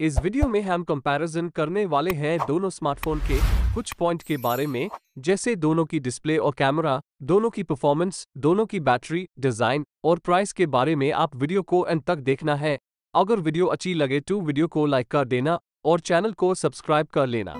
इस वीडियो में हम कंपैरिजन करने वाले हैं दोनों स्मार्टफ़ोन के कुछ पॉइंट के बारे में, जैसे दोनों की डिस्प्ले और कैमरा दोनों की परफॉर्मेंस दोनों की बैटरी डिज़ाइन और प्राइस के बारे में आप वीडियो को अंत तक देखना है। अगर वीडियो अच्छी लगे तो वीडियो को लाइक कर देना और चैनल को सब्सक्राइब कर लेना।